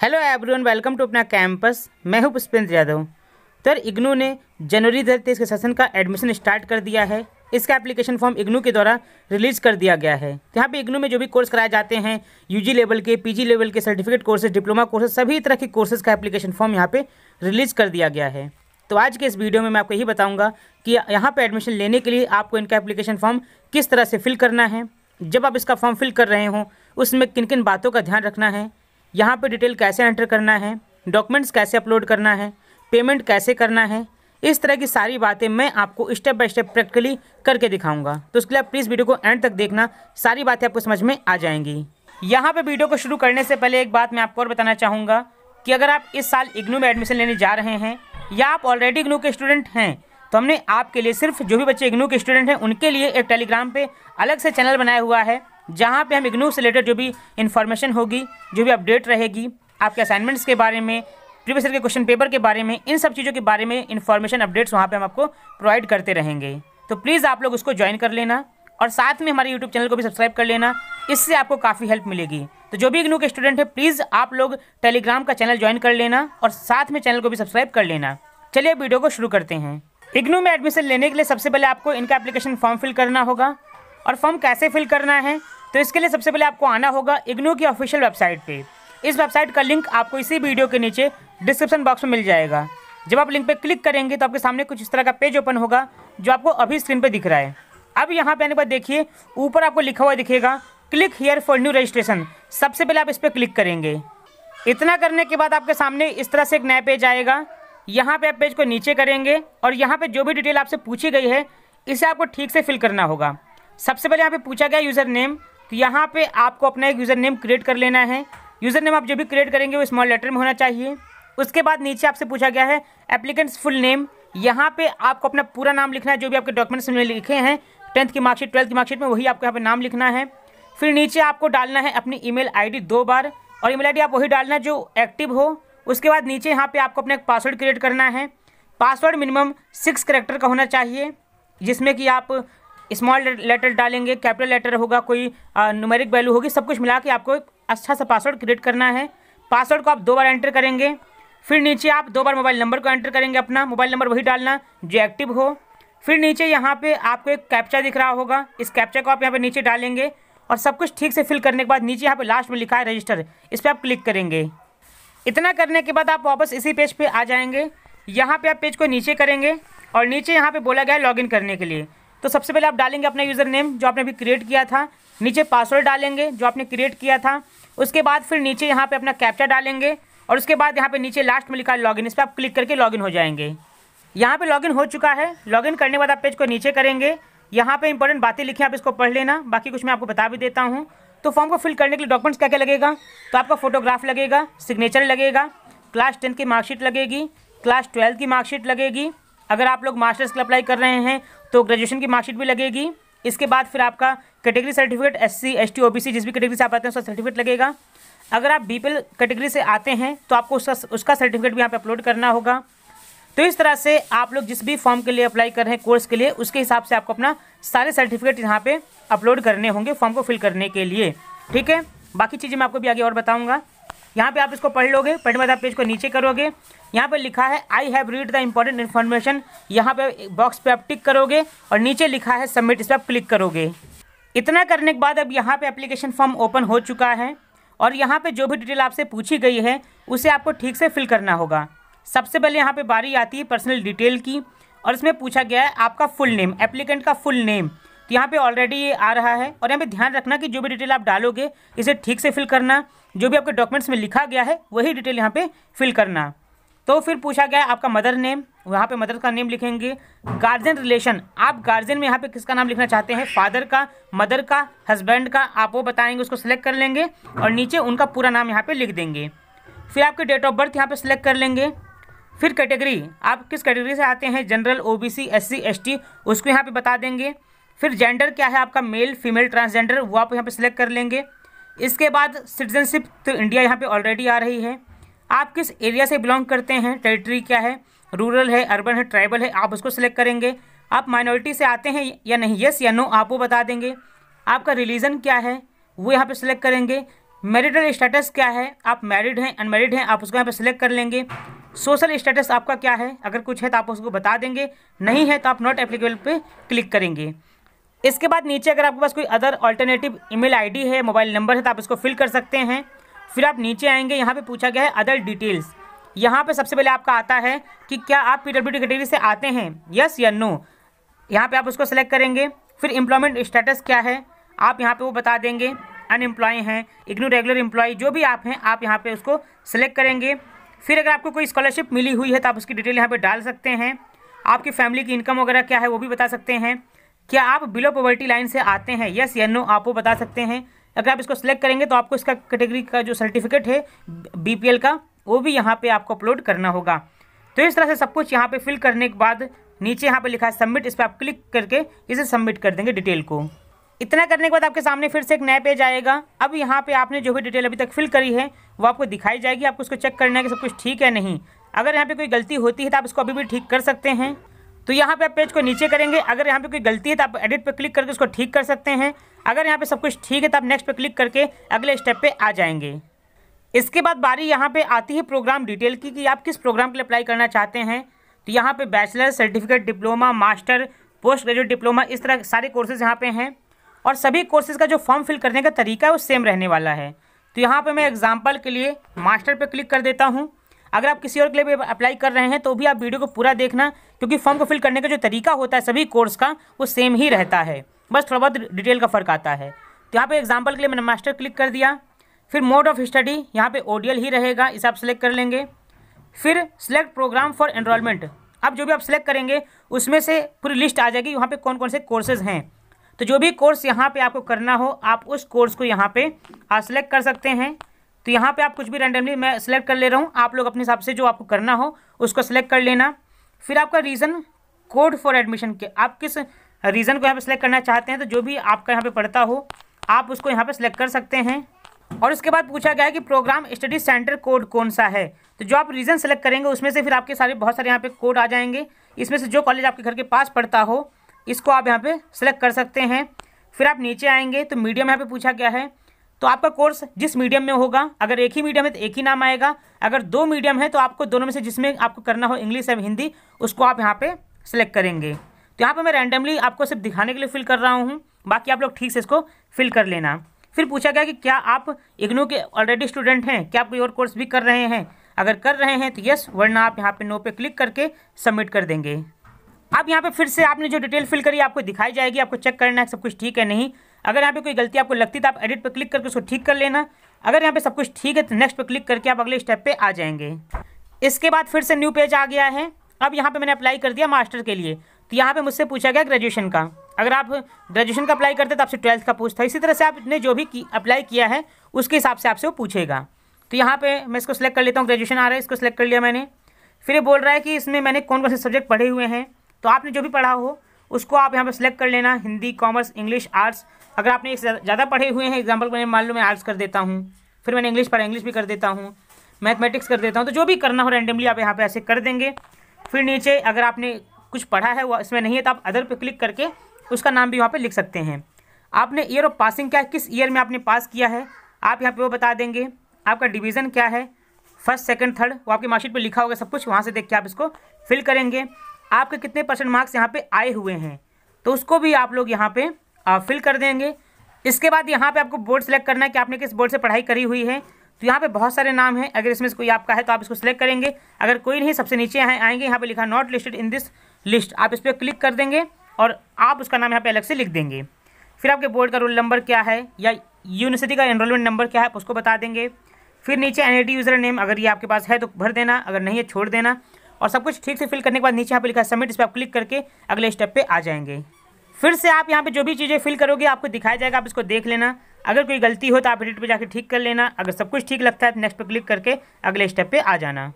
Hello everyone welcome to अपना campus मैं हूँ पुष्पेंद्र यादव. तर इग्नू ने जनवरी दो के सेशन का एडमिशन स्टार्ट कर दिया है. इसका एप्लीकेशन फॉर्म इग्नू के द्वारा रिलीज़ कर दिया गया है. तो यहाँ पे इग्नू में जो भी कोर्स कराए जाते हैं यूजी लेवल के पीजी लेवल के सर्टिफिकेट कोर्सेज डिप्लोमा कोर्सेज सभी तरह के कोर्सेज का एप्लीकेशन फॉर्म यहाँ पे रिलीज़ कर दिया गया है. तो आज के इस वीडियो में मैं आपको यही बताऊँगा कि यहाँ पर एडमिशन लेने के लिए आपको इनका एप्लीकेशन फॉर्म किस तरह से फिल करना है. जब आप इसका फॉर्म फिल कर रहे हों, उसमें किन किन बातों का ध्यान रखना है यहाँ पे डिटेल कैसे एंटर करना है, डॉक्यूमेंट्स कैसे अपलोड करना है, पेमेंट कैसे करना है, इस तरह की सारी बातें मैं आपको स्टेप बाय स्टेप प्रैक्टिकली करके दिखाऊँगा। तो उसके लिए प्लीज़ वीडियो को एंड तक देखना, सारी बातें आपको समझ में आ जाएँगी। यहाँ पे वीडियो को शुरू करने से पहले एक बात मैं आपको और बताना चाहूँगा कि अगर आप इस साल इग्नू में एडमिशन लेने जा रहे हैं या आप ऑलरेडी इग्नू के स्टूडेंट हैं तो हमने आपके लिए सिर्फ़ जो भी बच्चे इग्नू के स्टूडेंट हैं, उनके लिए एक टेलीग्राम पे अलग से चैनल बनाया हुआ है। जहाँ पे हम इग्नू से रिलेटेड जो भी इन्फॉर्मेशन होगी, जो भी अपडेट रहेगी, आपके असाइनमेंट्स के बारे में प्रीवियस ईयर के क्वेश्चन पेपर के बारे में, इन सब चीज़ों के बारे में इन्फॉर्मेशन अपडेट्स वहाँ पे हम आपको प्रोवाइड करते रहेंगे। तो प्लीज़ आप लोग उसको ज्वाइन कर लेना और साथ में हमारे यूट्यूब चैनल को भी सब्सक्राइब कर लेना। इससे आपको काफ़ी हेल्प मिलेगी। तो जो भी इग्नू के स्टूडेंट है प्लीज़ आप लोग टेलीग्राम का चैनल ज्वाइन कर लेना और साथ में चैनल को भी सब्सक्राइब कर लेना। चलिए वीडियो को शुरू करते हैं। इग्नू में एडमिशन लेने के लिए सबसे पहले आपको इनका एप्लीकेशन फॉर्म फिल करना होगा और फॉर्म कैसे फिल करना है? तो इसके लिए सबसे पहले आपको आना होगा इग्नू की ऑफिशियल वेबसाइट पे। इस वेबसाइट का लिंक आपको इसी वीडियो के नीचे डिस्क्रिप्शन बॉक्स में मिल जाएगा। जब आप लिंक पे क्लिक करेंगे तो आपके सामने कुछ इस तरह का पेज ओपन होगा, जो आपको अभी स्क्रीन पे दिख रहा है। अब यहाँ पे आने बाद देखिए, ऊपर आपको लिखा हुआ दिखेगा click here for new registration सबसे पहले आप इस पर क्लिक करेंगे। इतना करने के बाद आपके सामने इस तरह से एक नया पेज आएगा। यहाँ पे आप पेज को नीचे करेंगे और यहाँ पे जो भी डिटेल आपसे पूछी गई है, इसे आपको ठीक से फिल करना होगा। सबसे पहले यहाँ पे पूछा गया यूज़र नेम तो यहाँ पे आपको अपना एक यूज़र नेम क्रिएट कर लेना है। यूज़र नेम आप जो भी क्रिएट करेंगे, वो स्मॉल लेटर में होना चाहिए। उसके बाद नीचे आपसे पूछा गया है एप्लीकेंट्स फुल नेम यहाँ पे आपको अपना पूरा नाम लिखना है, जो भी आपके डॉक्यूमेंट्स में लिखे हैं। टेंथ की मार्कशीट ट्वेल्थ की मार्कशीट में वही आपको यहाँ पे नाम लिखना है। फिर नीचे आपको डालना है अपनी ईमेल आईडी दो बार। और ईमेल आईडी आप वही डालना है जो एक्टिव हो। उसके बाद नीचे यहाँ पे आपको अपना एक पासवर्ड क्रिएट करना है। पासवर्ड मिनिमम सिक्स करेक्टर का होना चाहिए, जिसमें कि आप स्मॉल लेटर डालेंगे कैपिटल लेटर होगा, कोई न्यूमेरिक वैल्यू होगी, सब कुछ मिला के आपको अच्छा सा पासवर्ड क्रिएट करना है। पासवर्ड को आप दो बार एंटर करेंगे, फिर नीचे आप दो बार मोबाइल नंबर को एंटर करेंगे अपना मोबाइल नंबर वही डालना, जो एक्टिव हो। फिर नीचे यहाँ पे आपको एक कैप्चा दिख रहा होगा, इस कैप्चा को आप यहाँ पे नीचे डालेंगे और सब कुछ ठीक से फिल करने के बाद नीचे यहाँ पे लास्ट में लिखा है रजिस्टर इस पर आप क्लिक करेंगे। इतना करने के बाद आप वापस इसी पेज पे आ जाएँगे, यहाँ पे आप पेज को नीचे करेंगे और नीचे यहाँ पे बोला गया है लॉगिन करने के लिए। तो सबसे पहले आप डालेंगे अपना यूज़र नेम जो आपने अभी क्रिएट किया था, नीचे पासवर्ड डालेंगे, जो आपने क्रिएट किया था, उसके बाद फिर नीचे यहाँ पे अपना कैप्चा डालेंगे, और उसके बाद यहाँ पे नीचे लास्ट में लिखा है लॉगिन इस पर आप क्लिक करके लॉगिन हो जाएँगे। यहाँ पे लॉगिन हो चुका है लॉगिन करने के बाद आप पेज को नीचे करेंगे, यहाँ पे इंपॉर्टेंट बातें लिखी, आप इसको पढ़ लेना, बाकी कुछ मैं आपको बता भी देता हूँ। तो फॉर्म को फिल करने के लिए डॉक्यूमेंट्स क्या क्या लगेगा? तो आपका फोटोग्राफ लगेगा सिग्नेचर लगेगा क्लास टेंथ की मार्कशीट लगेगी क्लास ट्वेल्थ की मार्कशीट लगेगी अगर आप लोग मास्टर्स के लिए अप्लाई कर रहे हैं तो ग्रेजुएशन की मार्कशीट भी लगेगी। इसके बाद फिर आपका category certificate S C S T O B C जिस भी कैटेगरी से आप आते हैं, उसका सर्टिफिकेट लगेगा। अगर आप बी पी एल कैटेगरी से आते हैं तो आपको उसका उसका सर्टिफिकेट भी यहाँ पे अपलोड करना होगा। तो इस तरह से आप लोग जिस भी फॉर्म के लिए अप्लाई कर रहे हैं कोर्स के लिए, उसके हिसाब से आपको अपना सारे सर्टिफिकेट यहाँ पे अपलोड करने होंगे फॉर्म को फिल करने के लिए। ठीक है? बाकी चीज़ें मैं आपको भी आगे और बताऊँगा। यहाँ पे आप इसको पढ़ लोगे, पढ़ने बाद आप पेज को नीचे करोगे। यहाँ पे लिखा है I have read the important information यहाँ पे बॉक्स पे आप टिक करोगे और नीचे लिखा है सबमिट इस पर आप क्लिक करोगे। इतना करने के बाद अब यहाँ पे एप्लीकेशन फॉर्म ओपन हो चुका है और यहाँ पे जो भी डिटेल आपसे पूछी गई है, उसे आपको ठीक से फिल करना होगा। सबसे पहले यहाँ पे बारी आती है पर्सनल डिटेल की और इसमें पूछा गया है आपका फुल नेम एप्लीकेंट का फुल नेम तो यहाँ पे ऑलरेडी ये आ रहा है और यहाँ पे ध्यान रखना कि जो भी डिटेल आप डालोगे, इसे ठीक से फिल करना। जो भी आपके डॉक्यूमेंट्स में लिखा गया है, वही डिटेल यहाँ पे फिल करना। तो फिर पूछा गया आपका मदर नेम वहाँ पे मदर का नेम लिखेंगे। गार्जियन रिलेशन आप गार्जियन में यहाँ पे किसका नाम लिखना चाहते हैं? फादर का मदर का हस्बैंड का, आप वो बताएँगे, उसको सिलेक्ट कर लेंगे और नीचे उनका पूरा नाम यहाँ पे लिख देंगे। फिर आपके डेट ऑफ़ बर्थ यहाँ पे सिलेक्ट कर लेंगे। फिर कैटेगरी आप किस कैटेगरी से आते हैं? General O B C S C S T उसको यहाँ पे बता देंगे। फिर जेंडर क्या है आपका? मेल फीमेल ट्रांसजेंडर वो आप यहाँ पे सिलेक्ट कर लेंगे। इसके बाद सिटीजनशिप तो इंडिया यहाँ पे ऑलरेडी आ रही है। आप किस एरिया से बिलोंग करते हैं? टेरिटरी क्या है? रूरल है अर्बन है ट्राइबल है, आप उसको सिलेक्ट करेंगे। आप माइनॉरिटी से आते हैं या नहीं? यस या नो आप वो बता देंगे। आपका रिलीजन क्या है? वो यहाँ पे सिलेक्ट करेंगे। मैरिटल स्टेटस क्या है? आप मैरिड हैं अनमेरिड हैं, आप उसको यहाँ पे सिलेक्ट कर लेंगे। सोशल स्टेटस आपका क्या है? अगर कुछ है तो आप उसको बता देंगे। नहीं है तो आप नॉट एप्लीकेबल पे क्लिक करेंगे। इसके बाद नीचे अगर आपके पास कोई अदर ऑल्टरनेटिव ईमेल आईडी है मोबाइल नंबर है तो आप इसको फिल कर सकते हैं। फिर आप नीचे आएँगे, यहाँ पे पूछा गया है अदर डिटेल्स यहाँ पे सबसे पहले आपका आता है कि क्या आप पी डब्ल्यू कैटेगरी से आते हैं? यस या नो यहाँ पे आप उसको सेलेक्ट करेंगे। फिर एम्प्लॉयमेंट स्टेटस क्या है? आप यहाँ पे वो बता देंगे। अनएम्प्लॉय हैं इग्नू रेगुलर एम्प्लॉय जो भी आप हैं, आप यहाँ पे उसको सेलेक्ट करेंगे। फिर अगर आपको कोई स्कॉलरशिप मिली हुई है तो आप उसकी डिटेल यहाँ पे डाल सकते हैं। आपकी फैमिली की इनकम वगैरह क्या है, वो भी बता सकते हैं। क्या आप बिलो पॉवर्टी लाइन से आते हैं? यस या नो आप वो बता सकते हैं। अगर आप इसको सिलेक्ट करेंगे तो आपको इसका कैटेगरी का जो सर्टिफिकेट है बीपीएल का, वो भी यहाँ पे आपको अपलोड करना होगा। तो इस तरह से सब कुछ यहाँ पे फिल करने के बाद नीचे यहाँ पे लिखा है सबमिट इस पर आप क्लिक करके इसे सबमिट कर देंगे डिटेल को। इतना करने के बाद आपके सामने फिर से एक नया पेज आएगा। अब यहाँ पे आपने जो भी डिटेल अभी तक फिल करी है, वो आपको दिखाई जाएगी। आपको उसको चेक करना है कि सब कुछ ठीक है नहीं। अगर यहाँ पे कोई गलती होती है तो आप इसको अभी भी ठीक कर सकते हैं। तो यहाँ पे आप पेज को नीचे करेंगे। अगर यहाँ पे कोई गलती है तो आप एडिट पे क्लिक करके उसको ठीक कर सकते हैं। अगर यहाँ पे सब कुछ ठीक है तो आप नेक्स्ट पे क्लिक करके अगले स्टेप पे आ जाएँगे। इसके बाद बारी यहाँ पे आती है प्रोग्राम डिटेल की कि आप किस प्रोग्राम के लिए अप्लाई करना चाहते हैं। तो यहाँ पे bachelor, certificate, diploma, master, post graduate diploma, इस तरह सारे कोर्सेज यहाँ पे हैं। और सभी कोर्सेज का जो फॉर्म फिल करने का तरीका है वो सेम रहने वाला है। तो यहाँ पे मैं एग्ज़ाम्पल के लिए मास्टर पे क्लिक कर देता हूँ। अगर आप किसी और के लिए भी अप्लाई कर रहे हैं तो भी आप वीडियो को पूरा देखना, क्योंकि फॉर्म को फिल करने का जो तरीका होता है, सभी कोर्स का, वो सेम ही रहता है। बस थोड़ा बहुत डिटेल का फ़र्क आता है। तो यहाँ पे एग्ज़ाम्पल के लिए मैंने मास्टर क्लिक कर दिया। फिर मोड ऑफ़ स्टडी यहाँ पे ओडियल ही रहेगा, इसे आप सेलेक्ट कर लेंगे। फिर सिलेक्ट प्रोग्राम फॉर एनरोलमेंट अब जो भी आप सिलेक्ट करेंगे, उसमें से पूरी लिस्ट आ जाएगी वहाँ पे कौन कौन से कोर्सेज हैं। तो जो भी कोर्स यहाँ पे आपको करना हो, आप उस कोर्स को यहाँ पे आप सेलेक्ट कर सकते हैं। तो यहाँ पे आप कुछ भी रैंडमली मैं सिलेक्ट कर ले रहा हूँ। आप लोग अपने हिसाब से जो आपको करना हो, उसको सिलेक्ट कर लेना। फिर आपका रीज़न कोड फॉर एडमिशन के आप किस रीज़न को यहाँ पे सिलेक्ट करना चाहते हैं तो जो भी आपका यहाँ पे पढ़ता हो, आप उसको यहाँ पे सिलेक्ट कर सकते हैं। और उसके बाद पूछा गया है कि प्रोग्राम स्टडी सेंटर कोड कौन सा है? तो जो आप रीज़न सेलेक्ट करेंगे, उसमें से फिर आपके सारे बहुत सारे यहाँ पे कोड आ जाएँगे। इसमें से जो कॉलेज आपके घर के पास पढ़ता हो, इसको आप यहाँ पे सेलेक्ट कर सकते हैं। फिर आप नीचे आएँगे तो मीडियम यहाँ पे पूछा गया है तो आपका कोर्स जिस मीडियम में होगा, अगर एक ही मीडियम है तो एक ही नाम आएगा, अगर दो मीडियम है तो आपको दोनों में से जिसमें आपको करना हो इंग्लिश या हिंदी, उसको आप यहाँ पे सिलेक्ट करेंगे। तो यहाँ पे मैं रैंडमली आपको सिर्फ़ दिखाने के लिए फिल कर रहा हूँ, बाकी आप लोग ठीक से इसको फिल कर लेना। फिर पूछा गया कि क्या आप इग्नू के ऑलरेडी स्टूडेंट हैं, क्या आप कोई और कोर्स भी कर रहे हैं? अगर कर रहे हैं तो यस वरना आप यहाँ पे नो पे क्लिक करके सबमिट कर देंगे। अब यहाँ पे फिर से आपने जो डिटेल फिल करी, आपको दिखाई जाएगी, आपको चेक करना है सब कुछ ठीक है नहीं। अगर यहाँ पे कोई गलती आपको लगती तो आप एडिट पर क्लिक करके उसको ठीक कर लेना। अगर यहाँ पे सब कुछ ठीक है तो नेक्स्ट पर क्लिक करके आप अगले स्टेप पे आ जाएँगे। इसके बाद फिर से न्यू पेज आ गया है। अब यहाँ पे मैंने अप्लाई कर दिया मास्टर के लिए। तो यहाँ पे मुझसे पूछा गया ग्रेजुएशन का। अगर आप ग्रेजुएशन का अप्लाई करते तो आपसे ट्वेल्थ का पूछता इसी तरह से आपने जो भी की, अप्लाई किया है उसके हिसाब से आपसे वो पूछेगा। तो यहाँ पे मैं इसको सिलेक्ट कर लेता हूँ ग्रेजुएशन आ रहा है इसको सिलेक्ट कर लिया मैंने। फिर ये बोल रहा है कि इसमें मैंने कौन कौन से सब्जेक्ट पढ़े हुए हैं। तो आपने जो भी पढ़ा हो उसको आप यहाँ पर सिलेक्ट कर लेना। हिंदी कॉमर्स इंग्लिश आर्ट्स अगर आपने ज़्यादा पढ़े हुए हैं एग्ज़ाम्पल मैंने मान लो, मैं आर्ट्स कर देता हूँ, फिर मैंने इंग्लिश पढ़ा इंग्लिश भी कर देता हूँ मैथमेटिक्स कर देता हूँ तो जो भी करना हो रैंडमली आप यहाँ पर ऐसे कर देंगे। फिर नीचे अगर आपने कुछ पढ़ा है, वो इसमें नहीं है तो आप अदर पे क्लिक करके उसका नाम भी वहाँ पे लिख सकते हैं। आपने ईयर ऑफ़ पासिंग क्या है किस ईयर में आपने पास किया है, आप यहाँ पे वो बता देंगे। आपका डिवीज़न क्या है फ़र्स्ट सेकंड थर्ड वो आपकी मार्कशीट पे लिखा होगा सब कुछ, वहाँ से देख के आप इसको फिल करेंगे। आपके कितने परसेंट मार्क्स यहाँ पे आए हुए हैं तो उसको भी आप लोग यहाँ पे फिल कर देंगे। इसके बाद यहाँ पे आपको बोर्ड सेलेक्ट करना है कि आपने किस बोर्ड से पढ़ाई करी हुई है। तो यहाँ पे बहुत सारे नाम हैं। अगर इसमें से कोई आपका है तो आप इसको सिलेक्ट करेंगे। अगर कोई नहीं, सबसे नीचे आएँगे। यहाँ पे लिखा not listed in this list आप इस पर क्लिक कर देंगे और आप उसका नाम यहाँ पे अलग से लिख देंगे। फिर आपके बोर्ड का रोल नंबर क्या है या यूनिवर्सिटी का एनरोलमेंट नंबर क्या है, आप उसको बता देंगे। फिर नीचे एन यूज़र नेम अगर ये आपके पास है तो भर देना, अगर नहीं है छोड़ देना। और सब कुछ ठीक से फिल करने के बाद नीचे यहाँ पे लिखा सबमिट इस पर आप क्लिक करके अगले स्टेप पे आ जाएँगे। फिर से आप यहाँ पे जो भी चीज़ें फिल करोगे, आपको दिखाया जाएगा, आप इसको देख लेना। अगर कोई गलती हो तो आप एडिट पे जाकर ठीक कर लेना। अगर सब कुछ ठीक लगता है तो नेक्स्ट पे क्लिक करके अगले स्टेप पे आ जाना।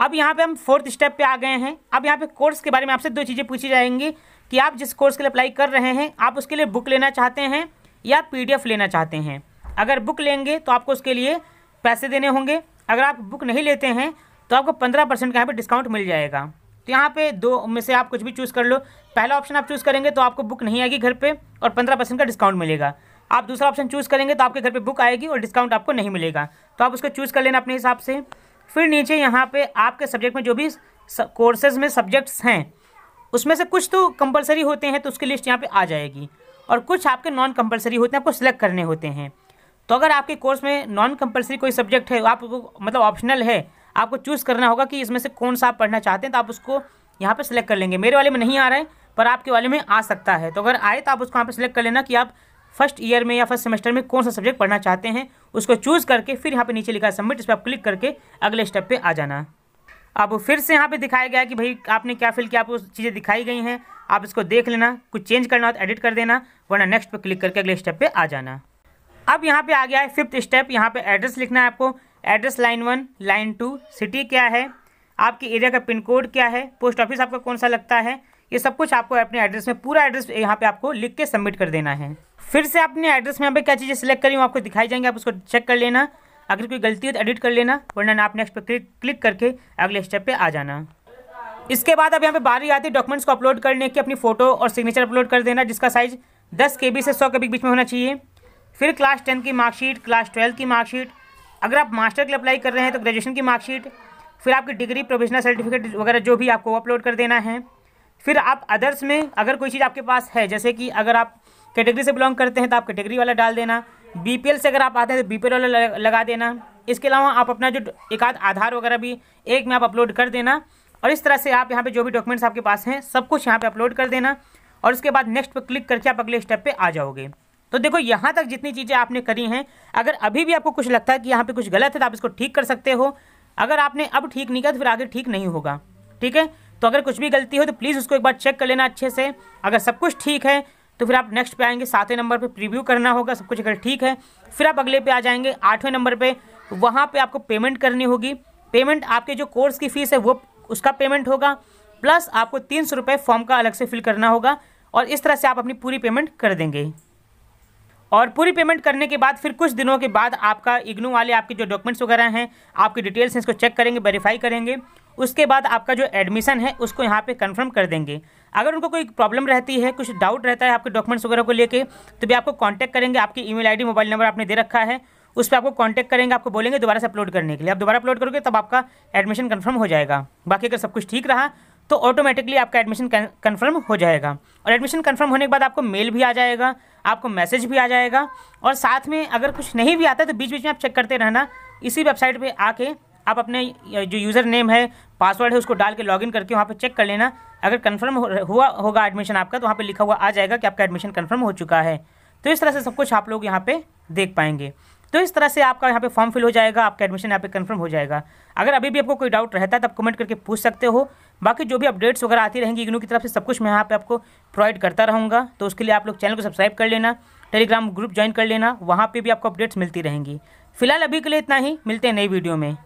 अब यहाँ पे हम फोर्थ स्टेप पे आ गए हैं। अब यहाँ पे कोर्स के बारे में आपसे दो चीज़ें पूछी जाएँगी कि आप जिस कोर्स के लिए अप्लाई कर रहे हैं, आप उसके लिए बुक लेना चाहते हैं या पीडीएफ लेना चाहते हैं। अगर बुक लेंगे तो आपको उसके लिए पैसे देने होंगे। अगर आप बुक नहीं लेते हैं तो आपको पंद्रह परसेंट का यहाँ पर डिस्काउंट मिल जाएगा। तो यहाँ पे दो में से आप कुछ भी चूज़ कर लो। पहला ऑप्शन आप चूज़ करेंगे तो आपको बुक नहीं आएगी घर पे और पंद्रह परसेंट का डिस्काउंट मिलेगा। आप दूसरा ऑप्शन चूज़ करेंगे तो आपके घर पे बुक आएगी और डिस्काउंट आपको नहीं मिलेगा। तो आप उसको चूज़ कर लेना अपने हिसाब से। फिर नीचे यहाँ पे आपके सब्जेक्ट में जो भी कोर्सेज में सब्जेक्ट्स हैं, उसमें से कुछ तो कंपलसरी होते हैं तो उसकी लिस्ट यहाँ पे आ जाएगी। और कुछ आपके नॉन कंपलसरी होते हैं, आपको सिलेक्ट करने होते हैं। तो अगर आपके कोर्स में नॉन कंपलसरी कोई सब्जेक्ट है आपको मतलब ऑप्शनल है आपको चूज़ करना होगा कि इसमें से कौन सा आप पढ़ना चाहते हैं तो आप उसको यहाँ पर सिलेक्ट कर लेंगे। मेरे वाले में नहीं आ रहा है, पर आपके वाले में आ सकता है। तो अगर आए तो आप उसको यहाँ पर सिलेक्ट कर लेना कि आप फ़र्स्ट ईयर में या फ़र्स्ट सेमेस्टर में कौन सा सब्जेक्ट पढ़ना चाहते हैं, उसको चूज़ करके फिर यहाँ पे नीचे लिखा है सबमिट इस पर आप क्लिक करके अगले स्टेप पे आ जाना। अब फिर से यहाँ पे दिखाया गया कि भाई आपने क्या फिल किया आपको चीज़ें दिखाई गई हैं, आप इसको देख लेना, कुछ चेंज करना हो तो एडिट कर देना, वरना नेक्स्ट पर क्लिक करके अगले स्टेप पर आ जाना। अब यहाँ पे आ गया है फिफ्थ स्टेप यहाँ पे एड्रेस लिखना है आपको। Address line one, line two, city क्या है, आपके एरिया का पिन कोड क्या है, पोस्ट ऑफ़िस आपका कौन सा लगता है, ये सब कुछ आपको अपने एड्रेस में, पूरा एड्रेस यहाँ पे आपको लिख के सबमिट कर देना है। फिर से अपने एड्रेस में यहाँ पे क्या चीज़ें सिलेक्ट करी वो आपको दिखाई जाएँगे, आप उसको चेक कर लेना। अगर कोई गलती हो तो एडिट कर लेना, वरना आप नेक्स्ट पर क्लिक क्लिक करके अगले स्टेप पे आ जाना। इसके बाद अब यहाँ पे बारी आती है डॉक्यूमेंट्स को अपलोड करने की, अपनी फ़ोटो और सिग्नेचर अपलोड कर देना, जिसका साइज़ दस के से सौ के बीच में होना चाहिए। फिर क्लास टेन की मार्कशीट क्लास ट्वेल्थ की मार्कशीट अगर आप मास्टर के लिए अप्लाई कर रहे हैं तो ग्रेजुएशन की मार्कशीट फिर आपकी डिग्री प्रोविजनल सर्टिफिकेट वगैरह जो भी आपको अपलोड कर देना है। फिर आप अदर्स में अगर कोई चीज़ आपके पास है, जैसे कि अगर आप कैटेगरी से बिलोंग करते हैं तो आप कैटेगरी वाला डाल देना। बीपीएल से अगर आप आते हैं तो बीपीएल वाला लगा देना। इसके अलावा आप अपना जो एक आध आधार वगैरह भी एक में आप अपलोड कर देना। और इस तरह से आप यहाँ पे जो भी डॉक्यूमेंट्स आपके पास हैं, सब कुछ यहाँ पे अपलोड कर देना। और उसके बाद नेक्स्ट पर क्लिक करके आप अगले स्टेप पे आ जाओगे। तो देखो, यहाँ तक जितनी चीज़ें आपने करी हैं, अगर अभी भी आपको कुछ लगता है कि यहाँ पे कुछ गलत है तो आप इसको ठीक कर सकते हो। अगर आपने अब ठीक नहीं किया तो फिर आगे ठीक नहीं होगा, ठीक है? तो अगर कुछ भी गलती हो तो प्लीज़ उसको एक बार चेक कर लेना अच्छे से। अगर सब कुछ ठीक है तो फिर आप नेक्स्ट पे आएँगे, सातवें नंबर पे प्रीव्यू करना होगा, सब कुछ अगर ठीक है, फिर आप अगले पे आ जाएँगे, आठवें नंबर पे, वहाँ पे आपको पेमेंट करनी होगी। पेमेंट आपके जो कोर्स की फ़ीस है, वो उसका पेमेंट होगा प्लस आपको तीन सौ रुपये फॉर्म का अलग से फिल करना होगा, और इस तरह से आप अपनी पूरी पेमेंट कर देंगे। और पूरी पेमेंट करने के बाद, फिर कुछ दिनों के बाद आपका इग्नू वाले आपके जो डॉक्यूमेंट्स वगैरह हैं, आपकी डिटेल्स हैं, इसको चेक करेंगे वेरीफाई करेंगे। उसके बाद आपका जो एडमिशन है, उसको यहाँ पे कंफर्म कर देंगे। अगर उनको कोई प्रॉब्लम रहती है, कुछ डाउट रहता है आपके डॉक्यूमेंट्स वगैरह को लेके तो भी आपको कांटेक्ट करेंगे, आपकी ईमेल आईडी मोबाइल नंबर आपने दे रखा है, उस पर आपको कांटेक्ट करेंगे, आपको बोलेंगे दोबारा से अपलोड करने के लिए। आप दोबारा अपलोड करोगे, तब आपका एडमिशन कन्फर्म हो जाएगा। बाकी अगर सब कुछ ठीक रहा तो ऑटोमेटिकली आपका एडमिशन कन्फर्म हो जाएगा। और एडमिशन कन्फर्म होने के बाद आपको मेल भी आ जाएगा, आपको मैसेज भी आ जाएगा। और साथ में अगर कुछ नहीं भी आता तो बीच बीच में आप चेक करते रहना। इसी वेबसाइट पर आके आप अपने जो यूज़र नेम है पासवर्ड है, उसको डाल के लॉगिन करके वहाँ पे चेक कर लेना। अगर कन्फर्म हुआ, होगा एडमिशन आपका तो वहाँ पे लिखा हुआ आ जाएगा कि आपका एडमिशन कन्फर्म हो चुका है। तो इस तरह से सब कुछ आप लोग यहाँ पे देख पाएँगे। तो इस तरह से आपका यहाँ पे फॉर्म फिल हो जाएगा, आपका एडमिशन यहाँ पे कंफर्म हो जाएगा। अगर अभी भी आपको कोई डाउट रहता है तो आप कमेंट करके पूछ सकते हो। बाकी जो भी अपडेट्स वगैरह आती रहेंगी इग्नू की तरफ़ से, सब कुछ मैं यहाँ पे आपको प्रोवाइड करता रहूँगा। तो उसके लिए आप लोग चैनल को सब्सक्राइब कर लेना टेलीग्राम ग्रुप ज्वाइन कर लेना, वहाँ पर भी आपको अपडेट्स मिलती रहेंगी। फ़िलहाल अभी के लिए इतना ही, मिलते हैं नई वीडियो में।